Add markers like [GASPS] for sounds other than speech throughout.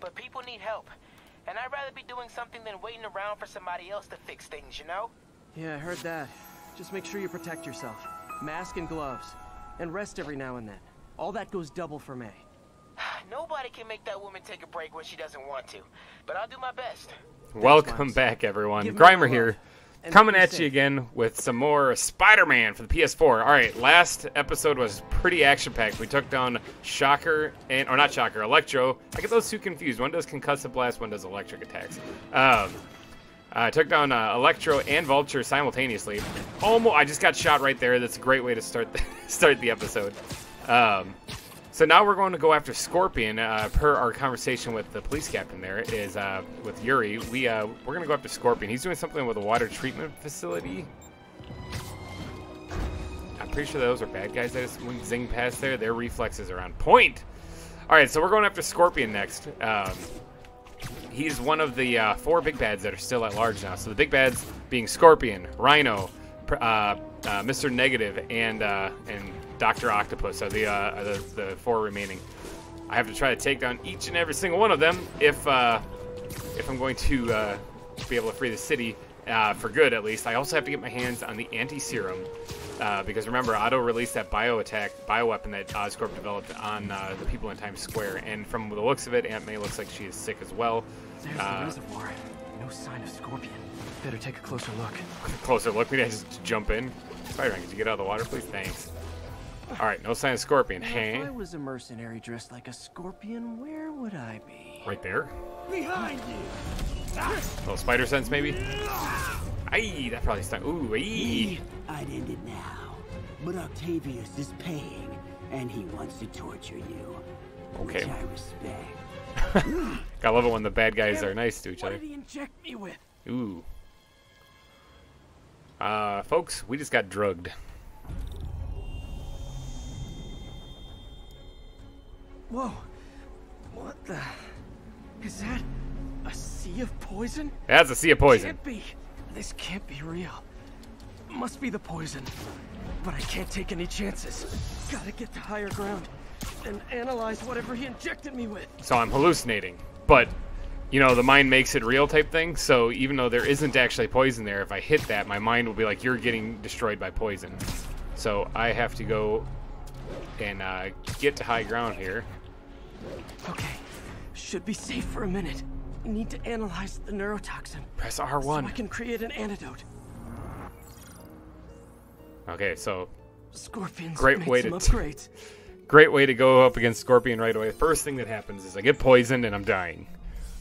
but people need help. And I'd rather be doing something than waiting around for somebody else to fix things, you know? Yeah, I heard that. Just make sure you protect yourself. Mask and gloves. And rest every now and then. All that goes double for May. [SIGHS] Nobody can make that woman take a break when she doesn't want to. But I'll do my best. Welcome Miles. back, everyone. G Reimer here, love. And coming at you again with some more Spider-Man for the PS4. All right, last episode was pretty action-packed. We took down Shocker and, or not Shocker, Electro. I get those two confused. One does concussive blast, one does electric attacks. Um, I took down uh, Electro and Vulture simultaneously. Almost, I just got shot right there. That's a great way to start the, [LAUGHS] start the episode. Um, so now we're going to go after Scorpion. Uh, per our conversation with the police captain, there is uh, with Yuri. We uh, we're going to go after Scorpion. He's doing something with a water treatment facility. I'm pretty sure those are bad guys that just went zing past there. Their reflexes are on point. All right, so we're going after Scorpion next. Um, he's one of the uh, four big bads that are still at large now. So the big bads being Scorpion, Rhino, uh, uh, Mr. Negative, and uh, and Doctor Octopus are the, uh, are the the four remaining. I have to try to take down each and every single one of them if uh, if I'm going to uh, be able to free the city uh, for good, at least. I also have to get my hands on the anti-serum uh, because remember, Otto released that bio attack, bio weapon that Oscorp developed on uh, the people in Times Square, and from the looks of it, Aunt May looks like she is sick as well. There's Uh, the reservoir. No sign of Scorpion. Better take a closer look. closer look. Maybe I just jump in. Spider-Man, could you get out of the water, please? Thanks. All right, no sign of Scorpion. If Hey, I was a mercenary dressed like a scorpion, where would I be? right there. Behind you! Little spider sense, maybe. Aye, that probably stung. Ooh, aye. I'd end it now, but Octavius is paying, and he wants to torture you. Okay. Which I respect. [LAUGHS] Gotta love it when the bad guys are nice to each other. What other. did he inject me with? Ooh. Uh, folks, we just got drugged. Whoa. What the? Is that a sea of poison? That's a sea of poison. Can't be. This can't be real. Must be the poison. But I can't take any chances. Gotta get to higher ground and analyze whatever he injected me with. So I'm hallucinating. But, you know, the mind makes it real type thing. So even though there isn't actually poison there, if I hit that, my mind will be like, you're getting destroyed by poison. So I have to go and uh, get to high ground here. Okay. Should be safe for a minute. Need to analyze the neurotoxin. Press So I R1. can create an antidote. Okay, so Scorpions Great way to- upgrades. great way to go up against Scorpion right away. First thing that happens is I get poisoned and I'm dying.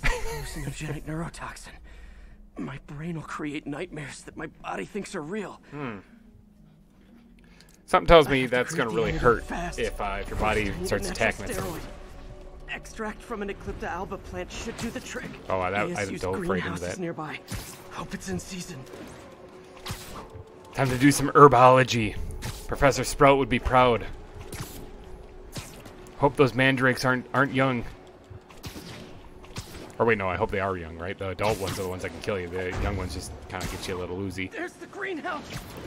Hallucinogenic [LAUGHS] neurotoxin. My brain will create nightmares that my body thinks are real. Something tells me that's gonna really hurt fast. if uh, if your body I need a starts attacking itself. Extract from an Eclipta alba plant should do the trick. Oh, I- that- I right into greenhouse that. nearby. Hope it's in season. Time to do some herbology. Professor Sprout would be proud. Hope those mandrakes aren't aren't young. Or wait, no, I hope they are young, right? The adult ones are the ones that can kill you. The young ones just kind of get you a little oozy. There's the greenhouse.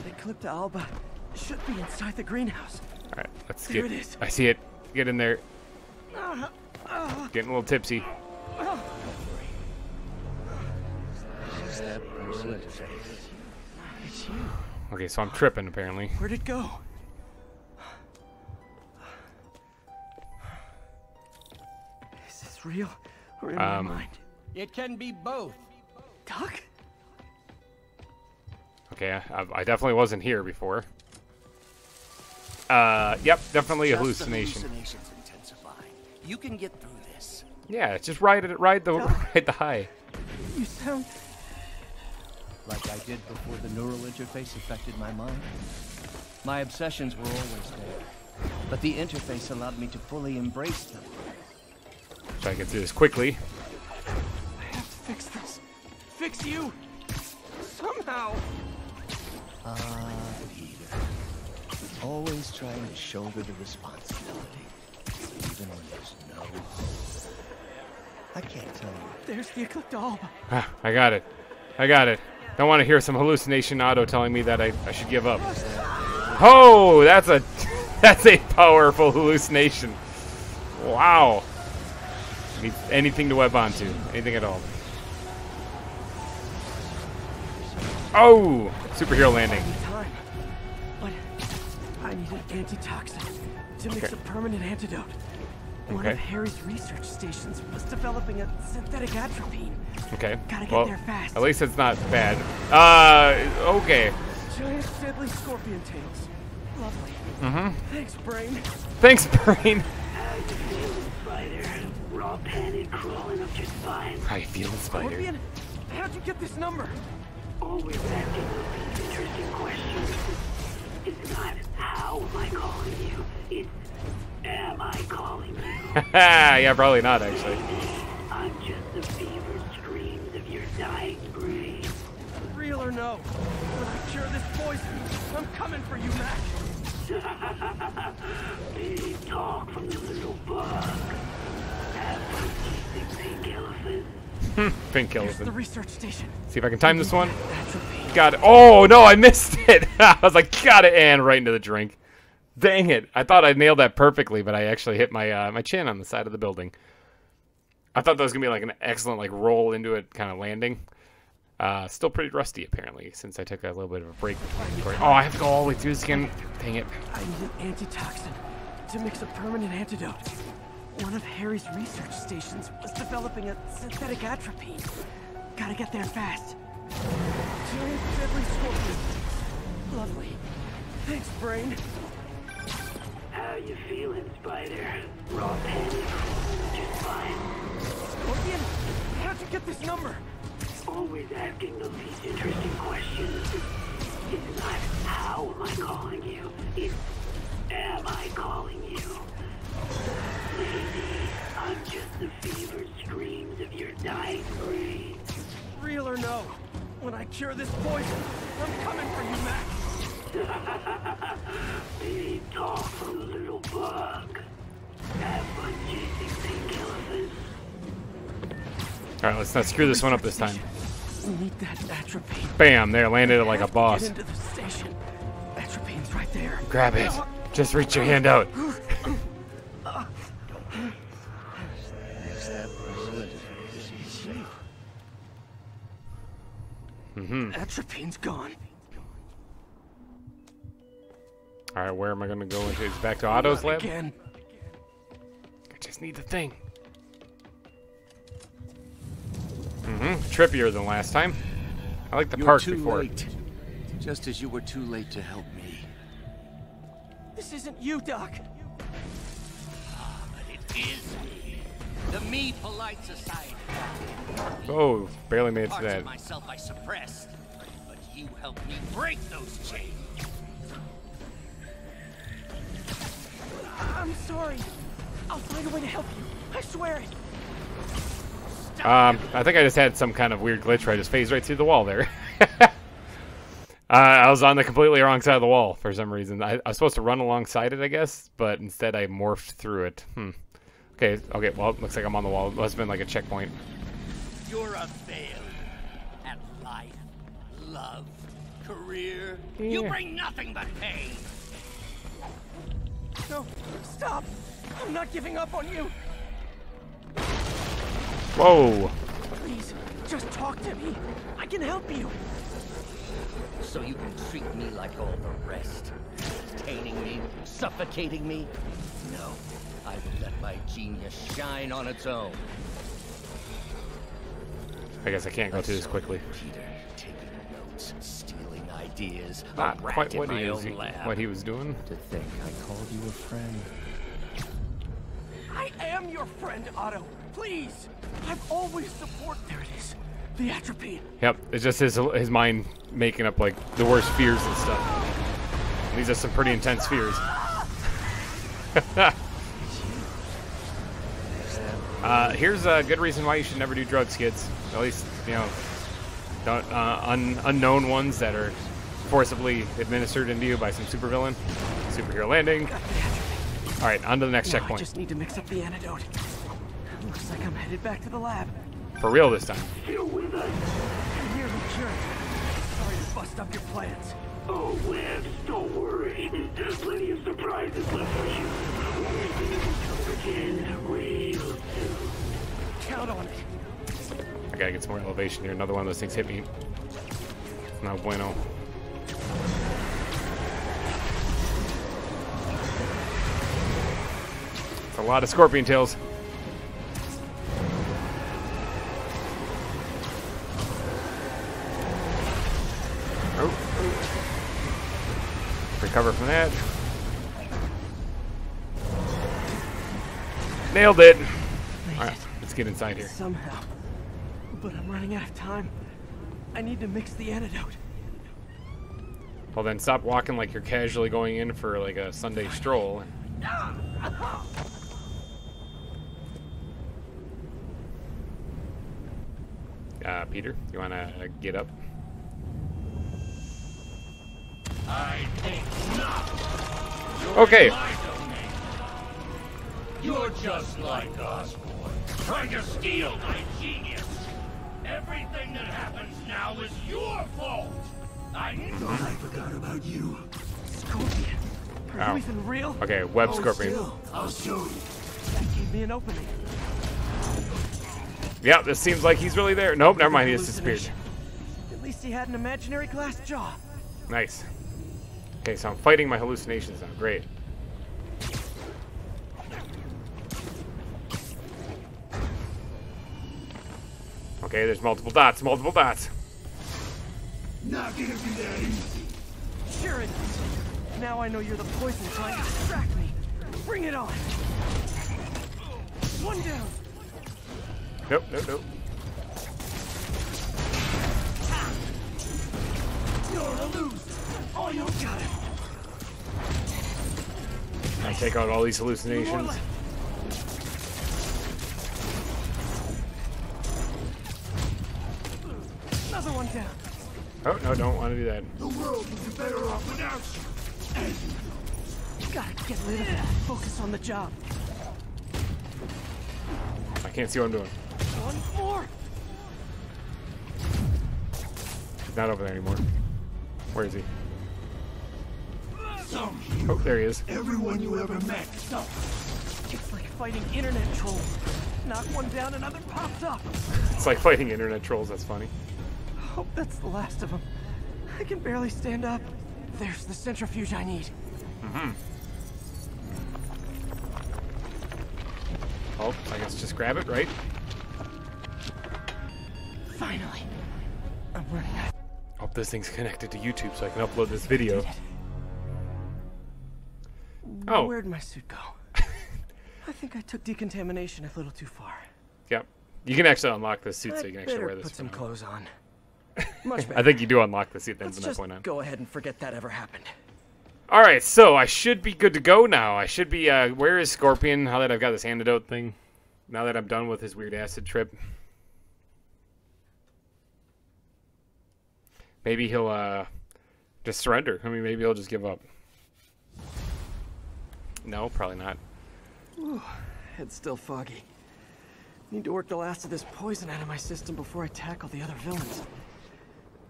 Eclipta alba should be inside the greenhouse. All right, let's There get. it is. I see it. Get in there. Uh-huh. Getting a little tipsy. Okay, so I'm tripping apparently. Where'd it go? Is this real or in Um, my mind? It can be both. Doc? Okay, I, I definitely wasn't here before. Uh, yep, definitely a Just hallucination. Hallucinations intensifying. You can get through this. Yeah, just ride it, ride the [LAUGHS] ride the high. You sound. Like I did before the neural interface affected my mind. My obsessions were always there. But the interface allowed me to fully embrace them. Try to get through this quickly. I have to fix this. Fix you! Somehow! Ah, Peter. Always trying to shoulder the responsibility. Even when there's no... I can't tell you. There's the Eclipta alba. Ah, I got it. I got it. Don't want to hear some hallucination Otto telling me that I, I should give up. Oh, that's a [LAUGHS] that's a powerful hallucination. Wow. Need anything to web onto. Anything at all. Oh! Superhero landing. Any time. But I need an antitoxin to mix Okay. a permanent antidote. One of Harry's research stations was developing a synthetic atropine. Okay. Gotta get well, there fast. at least it's not bad. Uh, okay. Giant deadly scorpion tails. Lovely. Mm-hmm. Thanks, Brain. Thanks, [LAUGHS] Brain. Spider, raw panic crawling up your spine. How you feeling, Spider? Scorpion? How'd you get this number? Always asking those interesting questions. It's not how am I calling you, [LAUGHS] yeah, probably not, actually. I'm just the fevered screams of your dying brain. Real or no? When I cure this poison, I'm coming for you, Mac. [LAUGHS] Big talk from the little bug. Have fun pink elephant. Hmm, pink Here's the research station. See if I can time this one. Got it. Oh, no, I missed it. [LAUGHS] I was like, got it, and right into the drink. Dang it. I thought I nailed that perfectly, but I actually hit my uh, my chin on the side of the building. I thought that was going to be like an excellent like roll into it kind of landing. Uh, still pretty rusty, apparently, since I took a little bit of a break. Oh, I have to go all the way through this again. Dang it. I need an antitoxin to mix a permanent antidote. One of Harry's research stations was developing a synthetic atropine. Gotta get there fast. Giant deadly scorpion. Lovely. Thanks, Brain. How you feeling, Spider? Raw panic up your. Scorpion? How'd you get this number? Always asking those interesting questions. It's not how am I calling you, it's am I calling you. Maybe I'm just the fevered screams of your dying brain. Real or no? When I cure this poison, I'm coming for you, Mac. Big talk from little bug. Have fun chasing pink elephant. All right, let's not screw this one up this time. We need that atropine. Bam, there, landed it like a boss. Get into the station. Atropine's right there. Grab it. Just reach your hand out. Mm-hmm. Atropine's gone. All right, where am I going to go into? It's back to Otto's lab? Again. I just need the thing. Mm-hmm. Trippier than last time. I like the You're park too before. late. Just as you were too late to help me. This isn't you, Doc. But It is me. The me polite society. Oh, barely made it to Parts of that. myself I suppressed. But you helped me break those chains. I'm sorry. I'll find a way to help you. I swear it. Um, I think I just had some kind of weird glitch where I just phased right through the wall there. [LAUGHS] uh, I was on the completely wrong side of the wall for some reason. I, I was supposed to run alongside it, I guess, but instead I morphed through it. Hmm. Okay, okay, well, it looks like I'm on the wall. It must have been like a checkpoint. You're a failure at life, love, career. You bring nothing but pain. No, stop. I'm not giving up on you. Whoa! Please, just talk to me. I can help you. So you can treat me like all the rest. Detaining me, suffocating me. No, I will let my genius shine on its own. I guess I can't go through this quickly. Peter, taking notes, stealing ideas, Not a rat quite what he, own is, lab. what he was doing. To think I called you a friend. I am your friend, Otto. Please. I've always support. There it is. The atropine. Yep, it's just his his mind making up like the worst fears and stuff. These are some pretty intense fears. [LAUGHS] uh, here's a good reason why you should never do drugs, kids. At least you know, don't uh, un, unknown ones that are forcibly administered into you by some supervillain. Superhero landing. Got the atropine. All right, on to the next Now I checkpoint. just need to mix up the antidote. Looks like I'm headed back to the lab. For real this time. Still with us? I'm nearly cured. Sorry to bust up your plans. Oh, Webs, don't worry. There's [LAUGHS] Plenty of surprises left for you. We'll see each other real soon. out on it. I gotta get some more elevation here. Another one of those things hit me. It's no bueno. It's a lot of scorpion tails. Oh, oh. Recover from that. Nailed it. Alright, let's get inside here. Somehow. But I'm running out of time. I need to mix the antidote. Well, then stop walking like you're casually going in for like a Sunday stroll. Uh, Peter, you want to get up? I think not. Okay. My domain. You're just like Osborn, trying to steal my genius. Everything that happens now is your fault. I thought I forgot about you. Scorpion. Are Ow. you even real? Okay, web Oh, scorpion. still, I'll show you. That gave me an opening. Yeah, this seems like he's really there. Nope, never mind. He has disappeared. At least he had an imaginary glass jaw. Nice. Okay, so I'm fighting my hallucinations now. Great. Okay, there's multiple dots, multiple dots. Not gonna be that easy. Sure it is. Now I know you're the poison trying to distract me. Bring it on. One down. Nope, nope, nope. You're a loser. Oh, you got it. I take out all these hallucinations. Another one down. Oh, no, don't want to do that. The world would be better off without you. Gotta get rid of it. Focus on the job. I can't see what I'm doing. One more. He's not over there anymore. Where is he? Some Oh, there he is. Everyone you ever met suffered. It's like fighting internet trolls. Knock one down, another pops up. It's like fighting internet trolls. That's funny. Hope that's the last of them. I can barely stand up. There's the centrifuge I need. Mm-hmm. Oh, I guess just grab it, right? Finally. I'm running out. Hope this thing's connected to YouTube so I can upload this video. Oh. Where'd my suit go? [LAUGHS] I think I took decontamination a little too far. Yep. You can actually unlock this suit so you can actually wear this. put some clothes on. Much [LAUGHS] better. I think you do unlock the suit then from that just point on. go ahead and forget that ever happened. All right, so I should be good to go now. I should be. Uh, where is Scorpion? Now that I've got this antidote thing. Now that I'm done with his weird acid trip. Maybe he'll uh, just surrender. I mean, maybe he'll just give up. No, probably not. Ooh, Head's still foggy. Need to work the last of this poison out of my system before I tackle the other villains.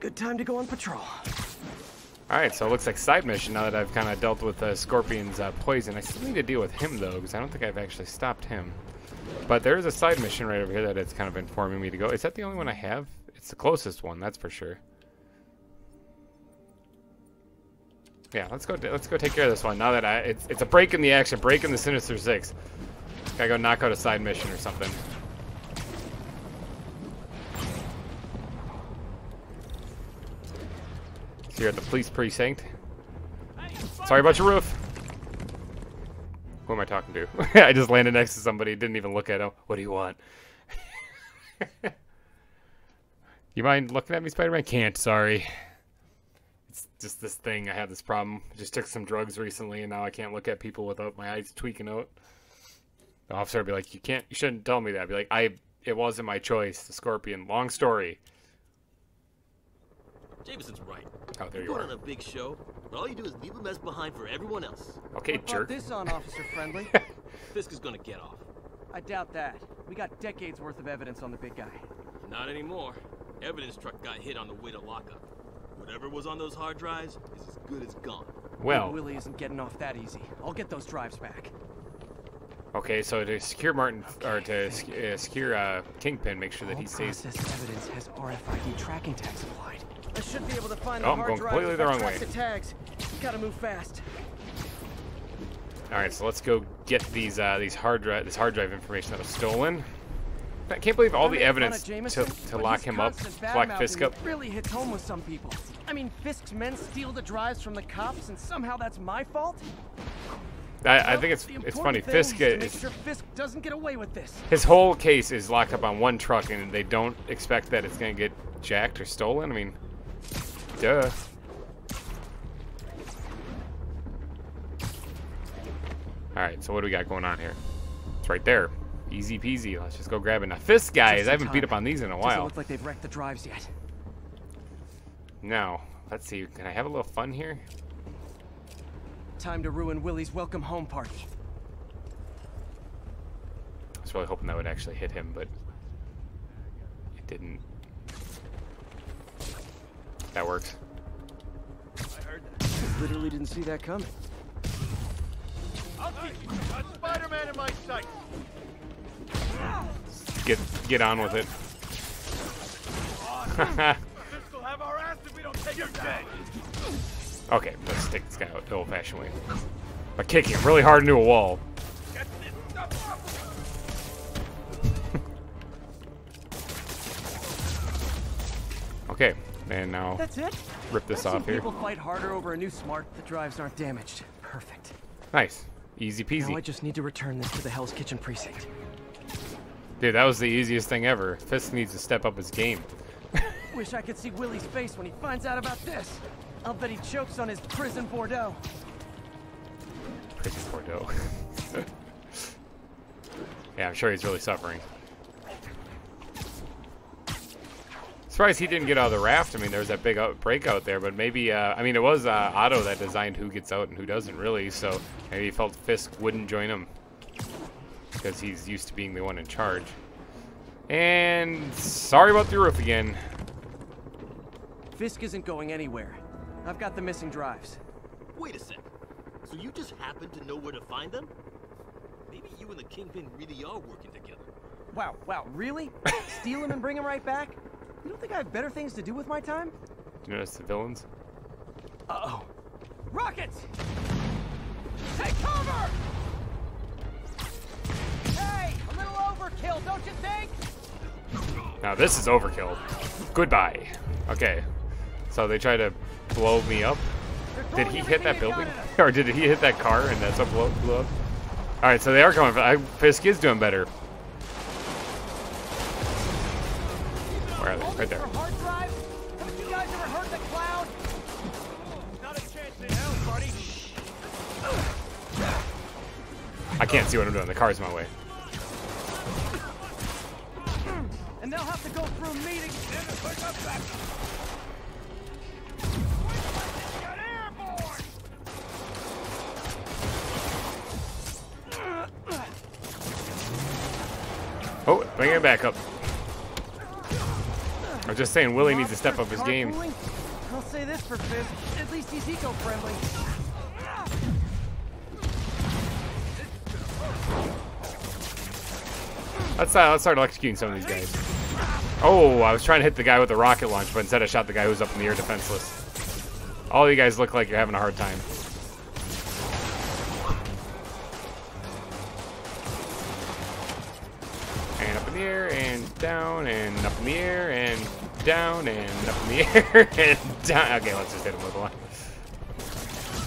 Good time to go on patrol. All right, so it looks like side mission now that I've kind of dealt with uh, Scorpion's uh, poison. I still need to deal with him though, because I don't think I've actually stopped him. But there is a side mission right over here that it's kind of informing me to go. Is that the only one I have? It's the closest one, that's for sure. Yeah, let's go. Let's go take care of this one. Now that I, it's it's a break in the action, break in the Sinister Six. Gotta go knock out a side mission or something. You're at the police precinct. Sorry about your roof. Who am I talking to? [LAUGHS] I just landed next to somebody, didn't even look at him. What do you want? [LAUGHS] you mind looking at me, Spider-Man? Can't, sorry. It's just this thing. I have this problem. I just took some drugs recently, and now I can't look at people without my eyes tweaking out. The officer would be like, "You can't. You shouldn't tell me that." I'd be like, "I. It wasn't my choice. The scorpion. Long story." Jameson's right. Oh, there You're you going are. on a big show, but all you do is leave a mess behind for everyone else. Okay, What brought jerk. this on, Officer Friendly? [LAUGHS] Fisk is gonna get off. I doubt that. We got decades worth of evidence on the big guy. Not anymore. Evidence truck got hit on the way to lockup. Whatever was on those hard drives is as good as gone. Well, Willie isn't getting off that easy. I'll get those drives back. Okay, so to secure Martin, or to sec- uh, secure uh, Kingpin, make sure that All he stays. processed evidence has RFID tracking tags applied. Should be able to find Oh, the I'm hard going drive completely the wrong way. the tags. Gotta move fast. All right, so let's go get these uh, these hard drive this hard drive information that was stolen. I can't believe all I the evidence of to, to lock him up, to lock Fisk up. Really hits home with some people. I mean, Fisk's men steal the drives from the cops, and somehow that's my fault. I, I think it's it's funny. Fisk is sure Fisk doesn't get away with this. his whole case is locked up on one truck, and they don't expect that it's gonna get jacked or stolen. I mean, duh. All right, so what do we got going on here? It's right there. Easy peasy. Let's just go grab it. Now, Fisk guys, I haven't beat up on these in a while. Doesn't look like they've wrecked the drives yet. Now, let's see. Can I have a little fun here? Time to ruin Willie's welcome home party. I was really hoping that would actually hit him, but it didn't. That works. i Literally didn't see that coming. Spider-Man in my sight. Get get on with it. Fisk [LAUGHS] will have our ass if we don't take him down. okay, let's take this guy out the old-fashioned way. By kicking him really hard into a wall. And now That's it? rip this I've off here. People fight harder over a new smart. The drives aren't damaged. Perfect. Nice, easy Now I just need to return this to the Hell's Kitchen precinct. Dude, that was the easiest thing ever. Fisk needs to step up his game. [LAUGHS] Wish I could see Willie's face when he finds out about this. I'll bet he chokes on his prison Bordeaux. Prison Bordeaux. [LAUGHS] yeah, I'm sure he's really suffering. Surprised he didn't get out of the raft. I mean, there was that big out breakout there, but maybe, uh, I mean, it was uh, Otto that designed who gets out and who doesn't, really, so maybe he felt Fisk wouldn't join him because he's used to being the one in charge. And sorry about the roof again. Fisk isn't going anywhere. I've got the missing drives. Wait a sec. So you just happen to know where to find them? Maybe you and the Kingpin really are working together. Wow, wow, really? [LAUGHS] Steal him and bring him right back? You don't think I have better things to do with my time? Do you notice the villains? Uh-oh. Rockets! Take cover! Hey, a little overkill, don't you think? Now this is overkill. Goodbye. Okay. So they try to blow me up. Did he hit that building? got at us. or did he hit that car and that's what blew, blew up? Alright, so they are coming. I, Fisk is doing better. Where are they? Right there. Hard drives? Haven't you guys ever heard the cloud? Not a chance in hell, buddy. I can't see what I'm doing. The car's my way. And they'll have to go through oh, me to Then it's like a back. Oh, bring it back up. I was just saying Willie needs to step up his game. I'll say this for Fisk. At least he's eco-friendly. Let's, uh, let's start executing some of these guys. Oh, I was trying to hit the guy with the rocket launch, but instead I shot the guy who was up in the air defenseless. All you guys look like you're having a hard time. And up in the air, and down, and up in the air, and down, and up in the [LAUGHS] air, and down. Okay, let's just hit him with one.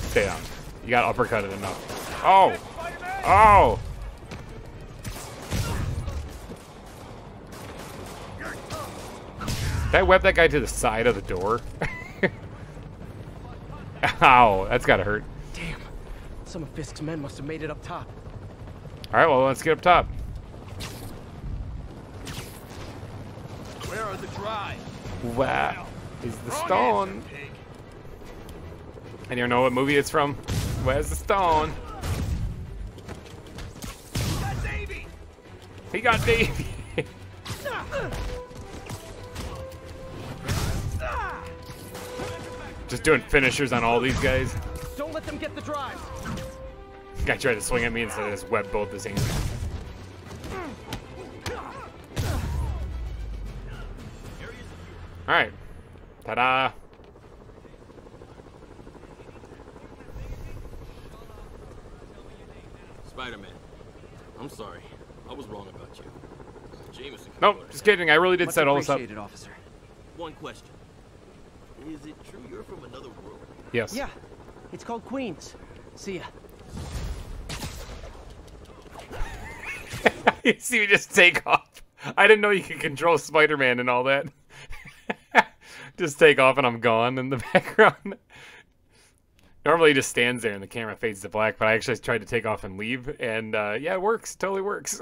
Stay down. You got uppercutted enough. Oh! Oh! Did I web that guy to the side of the door? [LAUGHS] Ow, that's gotta hurt. Damn. Some of Fisk's men must have made it up top. Alright, well, let's get up top. Where are the drives? Wow. Is the stone. And you know what movie it's from? Where's the stone? He got Davey. [LAUGHS] Just doing finishers on all these guys. Don't let them get the drives. Guy tried to swing at me instead of this web bolt his hands. Ta-da! Spider-Man, I'm sorry. I was wrong about you. Jameson. can Nope, just kidding. I really did Much set all this up. officer. One question. Is it true you're from another world? Yes. Yeah, it's called Queens. See ya. [LAUGHS] you see me just take off. I didn't know you could control Spider-Man and all that. Just take off and I'm gone in the [LAUGHS] background. Normally he just stands there and the camera fades to black, but I actually tried to take off and leave, and uh, yeah, it works. Totally works.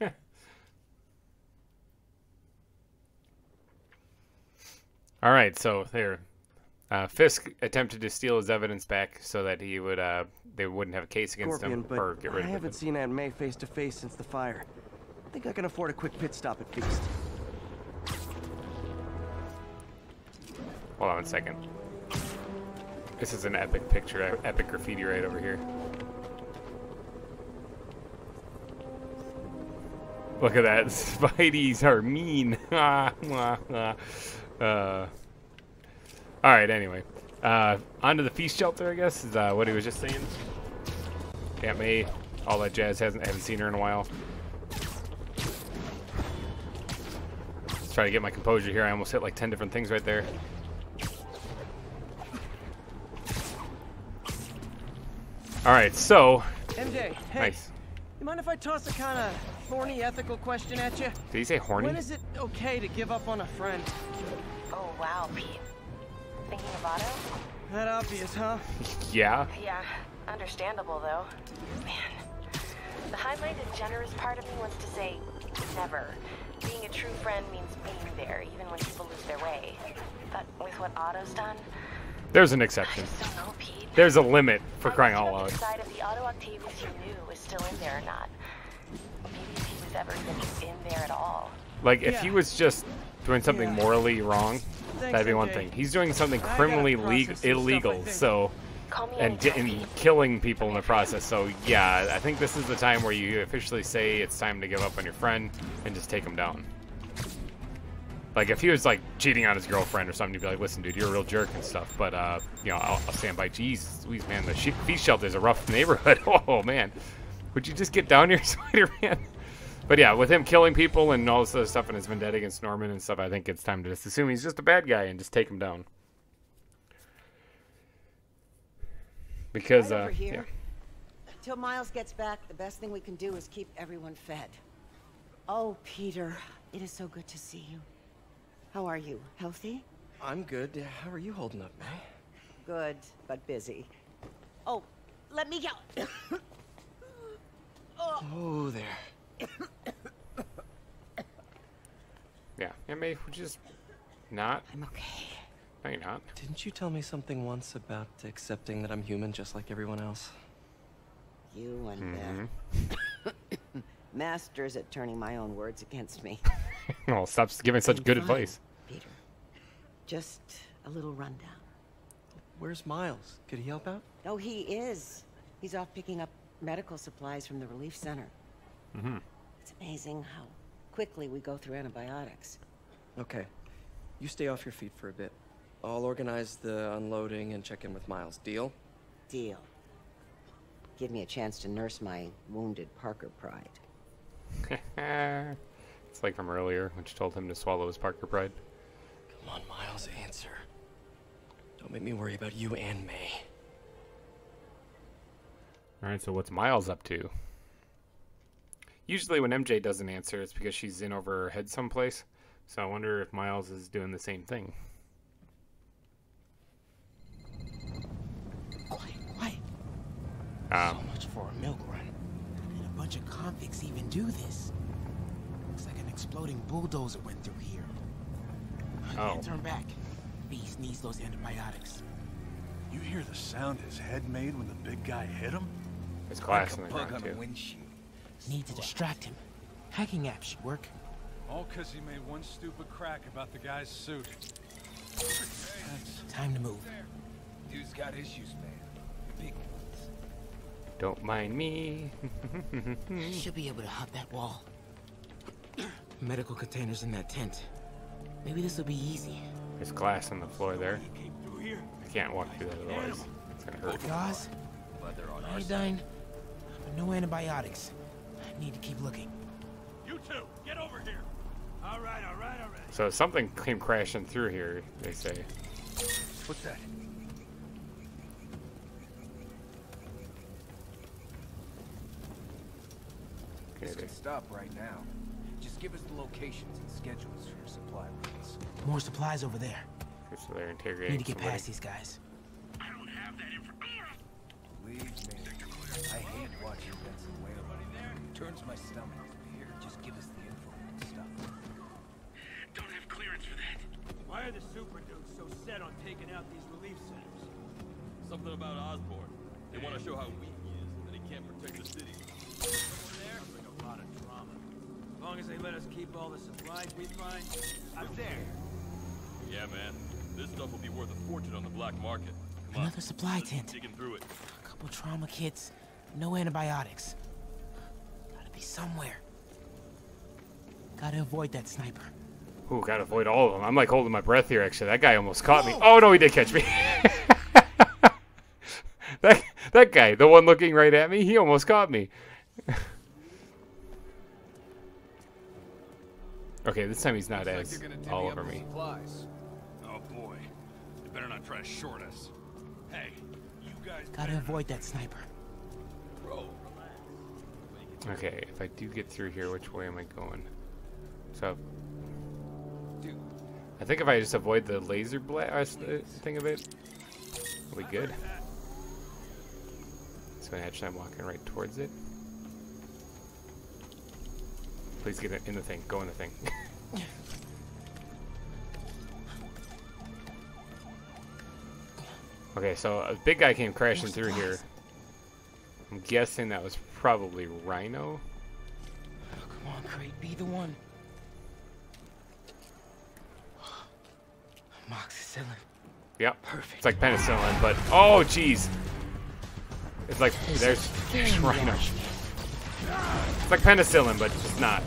[LAUGHS] all right, so there. Uh, Fisk attempted to steal his evidence back so that he would, uh, they wouldn't have a case against Scorpion, him or get rid of him. I haven't him. seen Aunt May face to face since the fire. I Think I can afford a quick pit stop at Feast. Hold on a second. This is an epic picture, epic graffiti right over here. Look at that. [LAUGHS] Spideys are mean. [LAUGHS] uh, Alright, anyway. Uh, on to the feast shelter, I guess, is uh, what he was just saying. Aunt May, all that jazz. Hasn't haven't seen her in a while. Let's try to get my composure here. I almost hit like 10 different things right there. Alright, so. MJ, hey, Nice. you mind if I toss a kind of thorny ethical question at you? Did he say horny? When is it okay to give up on a friend? Oh, wow, Pete. Thinking of Otto? That obvious, huh? Yeah. Yeah, understandable, though. Man, the high-minded, generous part of me wants to say never. Being a true friend means being there, even when people lose their way. But with what Otto's done, There's an exception. Know, There's a limit for crying out loud. side the Otto Octavius you knew is still in there or not. Maybe if he was ever in there at all. Like, if he was just doing something Yeah. morally wrong, Thanks, that'd be one thing. He's doing something criminally process leg- some stuff, I illegal, so and, and killing people in the process. So yeah, I think this is the time where you officially say it's time to give up on your friend and just take him down. Like if he was like cheating on his girlfriend or something, you'd be like, "Listen, dude, you're a real jerk and stuff." But uh, you know, I'll, I'll stand by. Jeez, Louise, man, the feast shelter is a rough neighborhood. [LAUGHS] Oh man, would you just get down here, [LAUGHS] Spider-Man? But yeah, with him killing people and all this other stuff and his vendetta against Norman and stuff, I think it's time to just assume he's just a bad guy and just take him down. Because Right uh, over here. yeah. Till Miles gets back, the best thing we can do is keep everyone fed. Oh, Peter, it is so good to see you. How are you? Healthy? I'm good. How are you holding up, May? Good, but busy. Oh, let me go. [COUGHS] Oh, there. Yeah, yeah, May, would you just not? I'm okay. No, you're not. Didn't you tell me something once about accepting that I'm human just like everyone else? You and Mm-hmm. uh, [COUGHS] masters at turning my own words against me. [LAUGHS] well, stop giving such I'm good fine, advice. Peter. Just a little rundown. Where's Miles? Could he help out? Oh, he is. He's off picking up medical supplies from the relief center. Mm-hmm. It's amazing how quickly we go through antibiotics. Okay. You stay off your feet for a bit. I'll organize the unloading and check in with Miles. Deal? Deal. Give me a chance to nurse my wounded Parker pride. [LAUGHS] it's like from earlier when she told him to swallow his Parker pride. Come on, Miles, answer. Don't make me worry about you and May. All right, so what's Miles up to? Usually, when MJ doesn't answer, it's because she's in over her head someplace. So I wonder if Miles is doing the same thing. Quiet, quiet. Um, So much for a milk run. Did a bunch of convicts even do this? Looks like an exploding bulldozer went through here. Oh. Turn back. Feast needs those antibiotics. You hear the sound his head made when the big guy hit him? It's glass like in a the bug ground, on a windshield. Need to distract him. Hacking app should work. All because he made one stupid crack about the guy's suit. Time to move. Dude's got issues, man. Big ones. Don't mind me. [LAUGHS] Should be able to hop that wall. Medical containers in that tent. Maybe this will be easy. There's glass on the floor there. I can't walk through that otherwise. It's gonna hurt. Gauze? Iodine? But no antibiotics. I need to keep looking. You two, get over here. All right, all right, all right. So something came crashing through here, they say. What's that? Okay, This they- can stop right now. Just give us the locations and schedules for your supply runs. More supplies over there. okay, so they're interrogating Need to get somebody. past these guys. I don't have that information. Believe me, I hate watching Benson wail. It turns my stomach. Here, just give us the info and stuff. Don't have clearance for that. Why are the super dudes so set on taking out these relief centers? Something about Osborn. They want to show how weak he is, that he can't protect the city. As they let us keep all the supplies we find, I'm there. Yeah, man. This stuff will be worth a fortune on the black market. Come on. Another supply let's tent. Digging through it. A couple trauma kits. No antibiotics. Gotta be somewhere. Gotta avoid that sniper. Ooh, gotta avoid all of them. I'm like holding my breath here, actually. That guy almost caught me. Oh, no, he did catch me. [LAUGHS] that, that guy, the one looking right at me, he almost caught me. [LAUGHS] okay, this time he's not Looks like as you're gonna all over me. Supplies. Oh boy. You better not try to short us. Hey, you guys. Gotta avoid that sniper. Bro, Okay, if I do get through here, which way am I going? So, I think if I just avoid the laser blast uh, thing of it, we'll be good. So actually, I'm walking right towards it. Please get it in the thing. Go in the thing. [LAUGHS] okay, so a big guy came crashing through here. I'm guessing that was probably Rhino. Oh, come on, Crate, be the one. [GASPS] Amoxicillin. Yep. Perfect. It's like penicillin, but oh jeez. It's like there's, there's [LAUGHS] Rhino. Like penicillin, but it's not.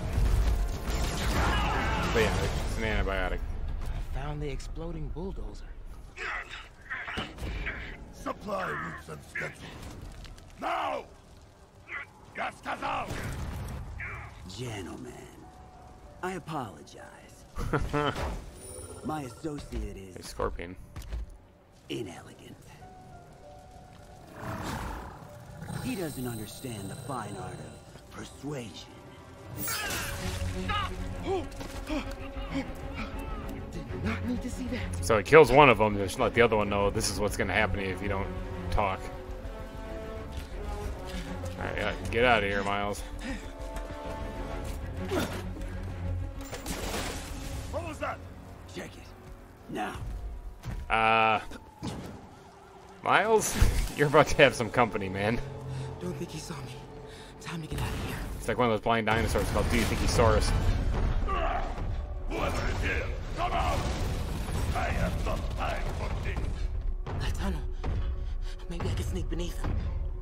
But yeah, it's an antibiotic. I Found the exploding bulldozer. Supply routes and schedules. Now! Gas out! Gentlemen, I apologize. [LAUGHS] My associate is... A is scorpion. inelegant. He doesn't understand the fine art of persuasion. Did not need to see that. So it kills one of them, just let the other one know this is what's gonna happen if you don't talk. Alright, get out of here, Miles. What was that? Check it. Now. Uh, Miles, [LAUGHS] you're about to have some company, man. Don't think he saw me. Time to get out of here. It's like one of those blind dinosaurs called Do You Think He Saw Us? Whoever is here, come out! I have not time for this. That tunnel. Maybe I can sneak beneath him.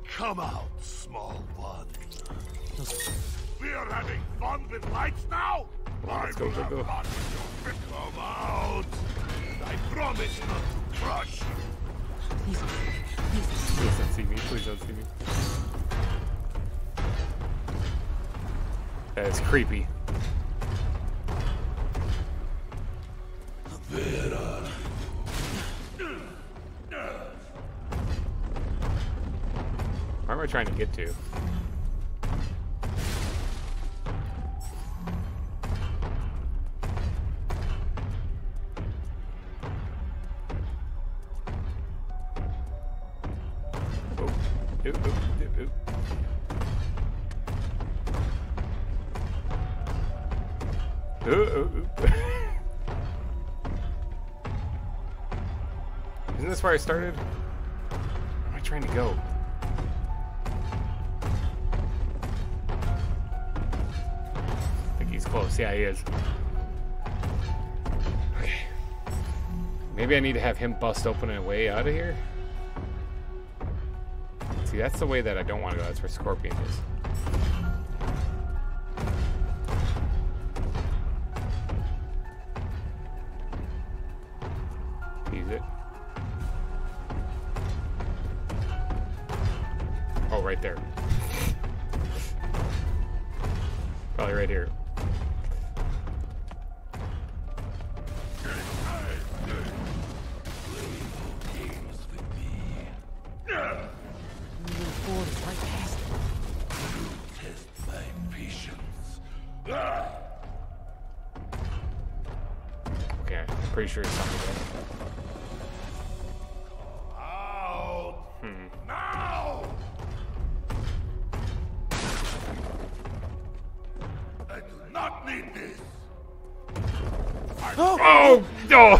Come out, small one. We are having fun with lights now? I let's go, will go, have go. fun with you. Come out! I promise not to crush you. Please, please. Please don't see me. Please don't see me. That is creepy. Where am I trying to get to? Where I started? Where am I trying to go? I think he's close. Yeah, he is. Okay. Maybe I need to have him bust open a way out of here? See, that's the way that I don't want to go. That's where Scorpion is. Right there. Probably right here.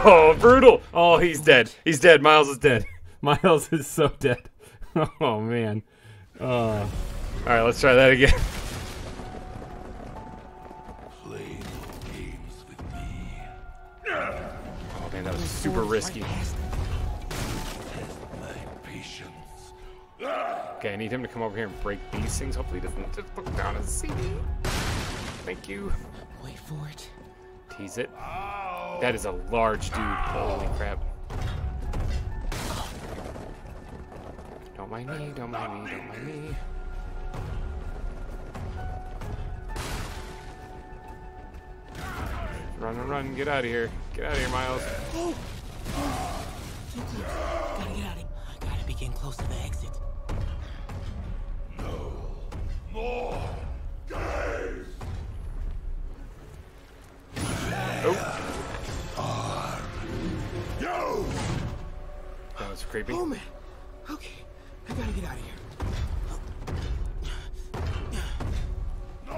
[LAUGHS] oh, brutal. Oh, he's dead. He's dead. Miles is dead. [LAUGHS] Miles is so dead. [LAUGHS] Oh, man. Uh, all right, let's try that again. Play games with me. Oh, man, that was super risky. Test my patience. Okay, I need him to come over here and break these things. Hopefully he doesn't just look down and see me. Thank you. Wait for it. Tease it. That is a large dude. Holy crap. Don't mind me, don't mind me, don't mind me. Run, run, run, get out of here. Get out of here, Miles. Oh! Gotta get out of here. I gotta be getting close to the exit. No. More creepy. Oh man. Okay. I gotta get out of here. No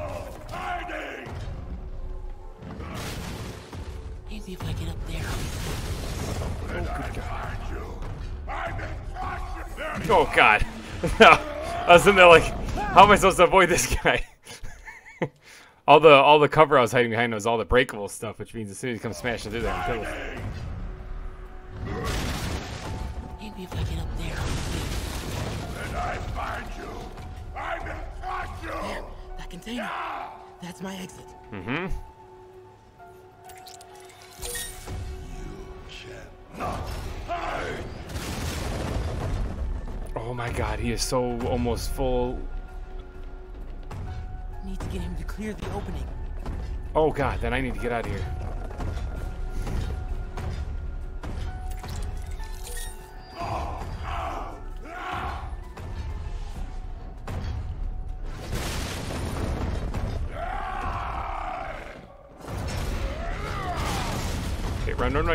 hiding! Maybe if I get up there. When I find you, I may crush you. Oh god. [LAUGHS] no. I was in there like, how am I supposed to avoid this guy? [LAUGHS] all the all the cover I was hiding behind was all the breakable stuff, which means as soon as he comes smashing through there, I'm killed. Maybe if I get up there. When I find you, I may crush you. There, that container. That's my exit. Mm-hmm. Not hide. Oh my god, he is so almost full. Need to get him to clear the opening. Oh god, then I need to get out of here.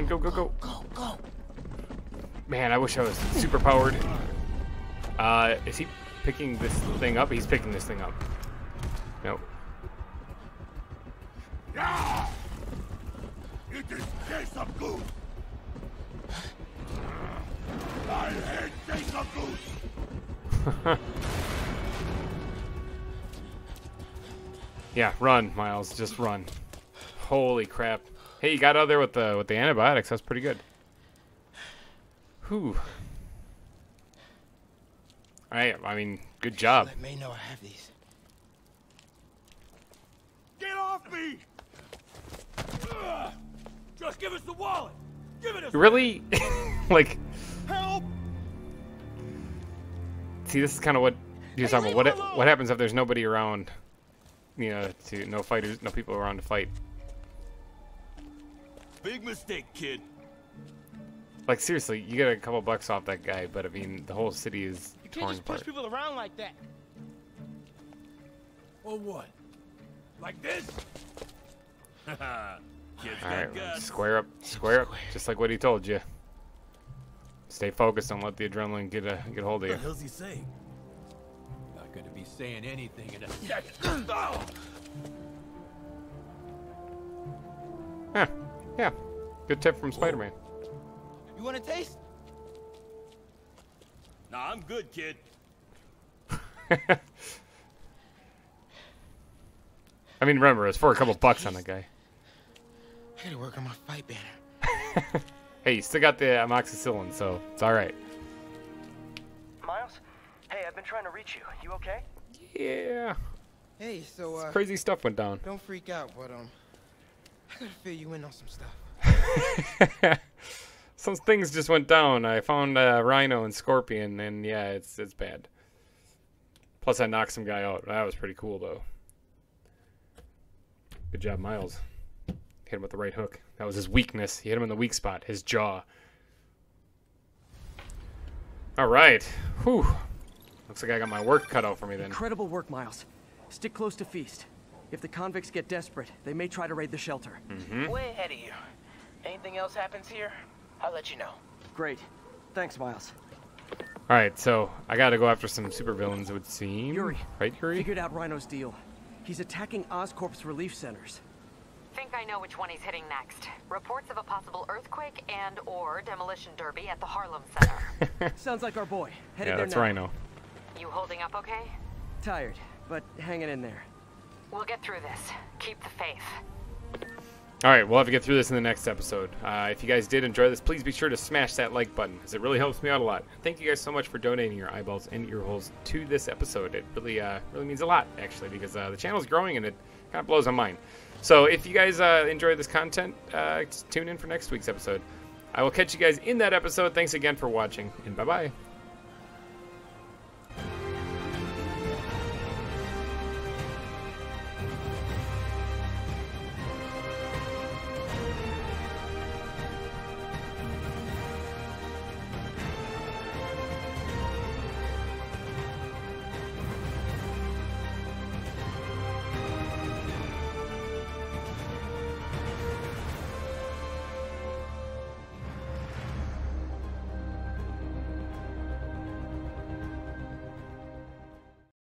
Okay, run, run, run, go, go, go. Go, go. Man, I wish I was super powered. Uh, is he picking this thing up? He's picking this thing up. Nope. Yeah! It is Jason Goose! I hate Jason Goose! [LAUGHS] Yeah, run, Miles. Just run. Holy crap. Hey, you got out there with the with the antibiotics. That's pretty good. Whew. Alright, I mean, good job. Let May know I have these. Get off me! Ugh. Just give us the wallet! Give it us! Really? [LAUGHS] like, Help! see, this is kind of what you're Hey, talking about. What him what happens if there's nobody around? You know, to no fighters, no people around to fight. Big mistake, kid. Like seriously, you get a couple bucks off that guy, but I mean, the whole city is You can't just push apart. people around like that. Or what? Like this? Haha. [LAUGHS] Kids All got right, guts. square up, square up, just like what he told you. Stay focused. Don't let the adrenaline get a get a hold of What you. the hell's he saying? Not gonna be saying anything in a second. [CLEARS THROAT] Oh! Yeah, yeah. Good tip from Spider-Man. You want a taste? Nah, I'm good, kid. [LAUGHS] I mean, remember, it's for a couple bucks on the guy. I gotta work on my fight banner. [LAUGHS] Hey, you still got the amoxicillin, so it's all right. Miles? Hey, I've been trying to reach you. You okay? Yeah. Hey, so uh, Crazy stuff went down. Don't freak out, but um, I gotta fill you in on some stuff. [LAUGHS] Some things just went down. I found uh, Rhino and Scorpion, and yeah, it's it's bad. Plus, I knocked some guy out. That was pretty cool, though. Good job, Miles. Hit him with the right hook. That was his weakness. He hit him in the weak spot, his jaw. All right. Whew. Looks like I got my work cut out for me then. Incredible work, Miles. Stick close to Feast. If the convicts get desperate, they may try to raid the shelter. Mm-hmm. Way ahead of you. Anything else happens here, I'll let you know. Great. Thanks, Miles. All right, so I got to go after some supervillains, it would seem. Yuri. Right, Yuri? Figured out Rhino's deal. He's attacking Oscorp's relief centers. Think I know which one he's hitting next. Reports of a possible earthquake and or demolition derby at the Harlem Center. [LAUGHS] Sounds like our boy. Headed yeah, there that's now. Rhino. you holding up okay? Tired, but hanging in there. We'll get through this. Keep the faith. All right, we'll have to get through this in the next episode. Uh, if you guys did enjoy this, please be sure to smash that like button, because it really helps me out a lot. Thank you guys so much for donating your eyeballs and ear holes to this episode. It really, uh, really means a lot, actually, because uh, the channel's growing and it kind of blows my mind. So if you guys uh, enjoy this content, uh, tune in for next week's episode. I will catch you guys in that episode. Thanks again for watching, and bye bye.